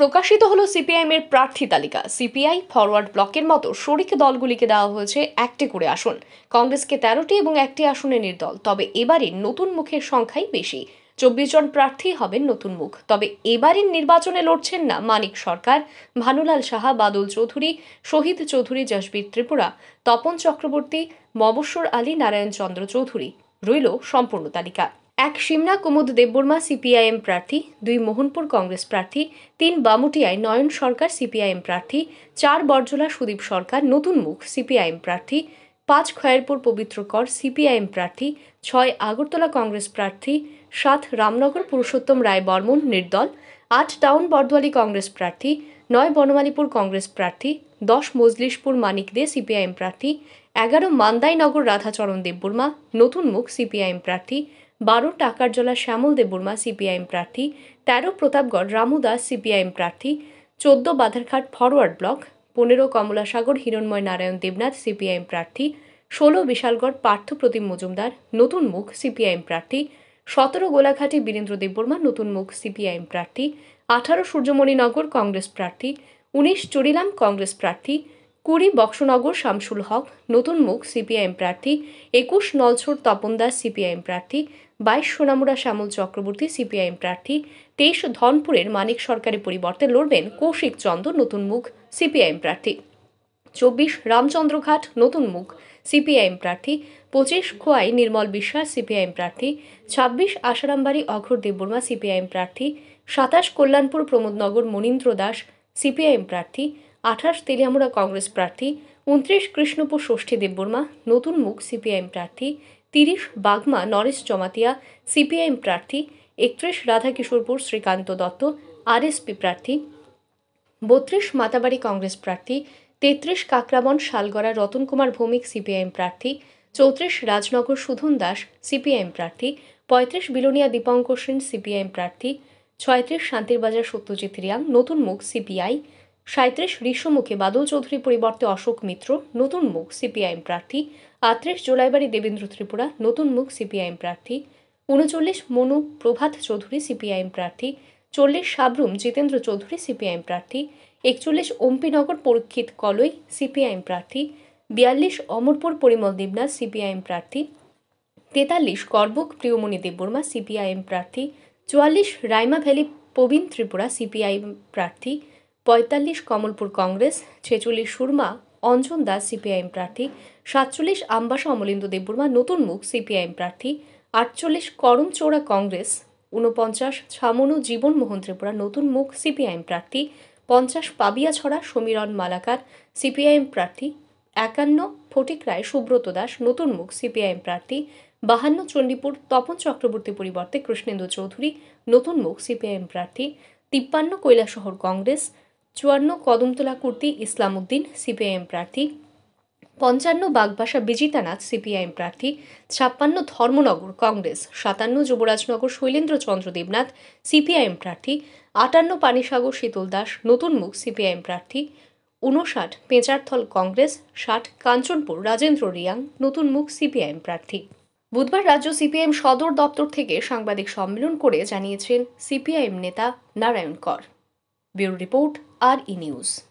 প্রকাশিত হলো সিপিআইএম এর প্রার্থী তালিকা। সিপিআই ফরওয়ার্ড ব্লকের মতো শরিক দলগুলিকে দেওয়া হয়েছে একটি করে আসন। কংগ্রেসকে তেরোটি এবং একটি আসনে নির্দল। তবে এবারে নতুন মুখের সংখ্যাই বেশি। চব্বিশ জন প্রার্থী হবেন নতুন মুখ। তবে এবারের নির্বাচনে লড়ছেন না মানিক সরকার, ভানুলাল সাহা, বাদল চৌধুরী, শহীদ চৌধুরী, জসবীর ত্রিপুরা, তপন চক্রবর্তী মবস্বর আলী, নারায়ণ চন্দ্র চৌধুরী। রইল সম্পূর্ণ তালিকা। এক সিমনা কুমুদ দেববর্মা সিপিআইএম প্রার্থী, দুই মোহনপুর কংগ্রেস প্রার্থী, তিন বামুটিয়ায় নয়ন সরকার সিপিআইএম প্রার্থী, চার বর্জলা সুদীপ সরকার নতুন মুখ সিপিআইএম প্রার্থী, পাঁচ খয়েরপুর পবিত্র কর সিপিআইএম প্রার্থী, ছয় আগরতলা কংগ্রেস প্রার্থী, সাত রামনগর পুরুষোত্তম রায় বর্মন নির্দল, আট টাউন বর্দোয়ালি কংগ্রেস প্রার্থী, নয় বনমালীপুর কংগ্রেস প্রার্থী, দশ মজলিশপুর মানিক দে সিপিআইএম প্রার্থী, এগারো মান্দাইনগর রাধাচরণ দেববর্মা নতুন মুখ সিপিআইএম প্রার্থী বারো টাকারজলা শ্যামল দেববর্মা সিপিআইএম প্রার্থী, তেরো প্রতাপগড় রামু দাস সিপিআইএম প্রার্থী, চোদ্দ বাধারঘাট ফরওয়ার্ড ব্লক, পনেরো কমলাসাগর হিরণময় নারায়ণ দেবনাথ সিপিআইএম প্রার্থী, ষোলো বিশালগড় পার্থ প্রতিম মজুমদার নতুন মুখ সিপিআইএম প্রার্থী, সতেরো গোলাঘাটি বীরেন্দ্র দেববর্মা নতুন মুখ সিপিআইএম প্রার্থী, আঠারো সূর্যমণিনগর কংগ্রেস প্রার্থী, উনিশ চুরিলাম কংগ্রেস প্রার্থী কুড়ি, বক্সনগর, শামসুল হক, নতুন মুখ, সিপিআইএম প্রার্থী, একুশ নলছড় তপন দাস, সিপিআইএম প্রার্থী, বাইশ, সোনামুড়া, শ্যামল চক্রবর্তী, সিপিআইএম প্রার্থী, তেইশ, ধনপুরের মানিক সরকারের পরিবর্তে লড়বেন কৌশিক চন্দ্র, নতুন মুখ, সিপিআইএম প্রার্থী। চব্বিশ, রামচন্দ্রঘাট, নতুন মুখ, সিপিআইএম প্রার্থী। পঁচিশ, খোয়াই, নির্মল বিশ্বাস, সিপিআইএম প্রার্থী। ছাব্বিশ, আশারামবাড়ি, অঘর দেববর্মা সিপিআইএম প্রার্থী। সাতাশ, কল্যাণপুর, প্রমোদনগর, মনীন্দ্র দাস, সিপিআইএম প্রার্থী। আঠাশ তেলিয়ামুড়া কংগ্রেস প্রার্থী, উনত্রিশ কৃষ্ণপুর ষষ্ঠী দেববর্মা, নতুন মুখ সিপিআইএম প্রার্থী, তিরিশ বাগমা নরেশ জমাতিয়া সিপিআইএম প্রার্থী, একত্রিশ রাধাকিশোরপুর শ্রীকান্ত দত্ত আরএসপি প্রার্থী, বত্রিশ মাতাবাড়ি কংগ্রেস প্রার্থী, তেত্রিশ কাকরাবন শালগড়া রতন কুমার ভৌমিক সিপিআইএম প্রার্থী, চৌত্রিশ রাজনগর সুধন দাস সিপিআইএম প্রার্থী, পঁয়ত্রিশ বিলোনিয়া দীপঙ্কর সেন সিপিআইএম প্রার্থী, ছয়ত্রিশ শান্তিরবাজার সত্যজিৎ রিয়াং নতুন মুখ সিপিআই সাঁত্রিশ ঋষ্যমুখে বাদল চৌধুরী পরিবর্তে অশোক মিত্র, নতুন মুখ সিপিআইএম প্রার্থী, আটত্রিশ জোলাইবাড়ি দেবেন্দ্র ত্রিপুরা, নতুন মুখ সিপিআইএম প্রার্থী, উনচল্লিশ মনু প্রভাত চৌধুরী সিপিআইএম প্রার্থী, চল্লিশ সাবরুম জিতেন্দ্র চৌধুরী সিপিআইএম প্রার্থী, একচল্লিশ অম্পিনগর পরীক্ষিত কলই সিপিআইএম প্রার্থী, বিয়াল্লিশ অমরপুর পরিমল দেবনাথ সিপিআইএম প্রার্থী, তেতাল্লিশ করবুক প্রিয়মণি দেববর্মা সিপিআইএম প্রার্থী, চুয়াল্লিশ রাইমা ভ্যালি প্রবীণ ত্রিপুরা সিপিআইএম প্রার্থী পঁয়তাল্লিশ কমলপুর কংগ্রেস, ছেচল্লিশ সুরমা, অঞ্জন দাস সিপিআইএম প্রার্থী, সাতচল্লিশ আম্বাসা অমলেন্দু দেববর্মা নতুন মুখ সিপিআইএম প্রার্থী, আটচল্লিশ করমচৌড়া কংগ্রেস, ঊনপঞ্চাশ ছামনু জীবন মোহন ত্রিপুরা নতুন মুখ সিপিআইএম প্রার্থী, পঞ্চাশ পাবিয়াছড়া সমীরণ মালাকার সিপিআইএম প্রার্থী, একান্ন ফটিক রায় সুব্রত দাস নতুন মুখ সিপিআইএম প্রার্থী, বাহান্ন চণ্ডীপুর তপন চক্রবর্তী পরিবর্তে কৃষ্ণেন্দু চৌধুরী নতুন মুখ সিপিআইএম প্রার্থী, তিপ্পান্ন কৈলাসহর কংগ্রেস চুয়ান্ন কদমতলা কুর্তি ইসলাম উদ্দিন সিপিআইএম প্রার্থী। পঞ্চান্ন বাগবাসা বিজিতানাথ সিপিআইএম প্রার্থী। ছাপ্পান্ন ধর্মনগর কংগ্রেস। সাতান্ন যুবরাজনগর শৈলেন্দ্র চন্দ্র দেবনাথ, সিপিআইএম প্রার্থী। আটান্ন পানিসাগর শীতল দাস, নতুন মুখ, সিপিআইএম প্রার্থী। উনষাট পেঁচারথল কংগ্রেস। ষাট কাঞ্চনপুর রাজেন্দ্র রিয়াং, নতুন মুখ, সিপিআইএম প্রার্থী। বুধবার রাজ্য সিপিআইএম সদর দপ্তর থেকে সাংবাদিক সম্মেলন করে জানিয়েছেন সিপিআইএম নেতা Narayan Kar. Bureau report are in use.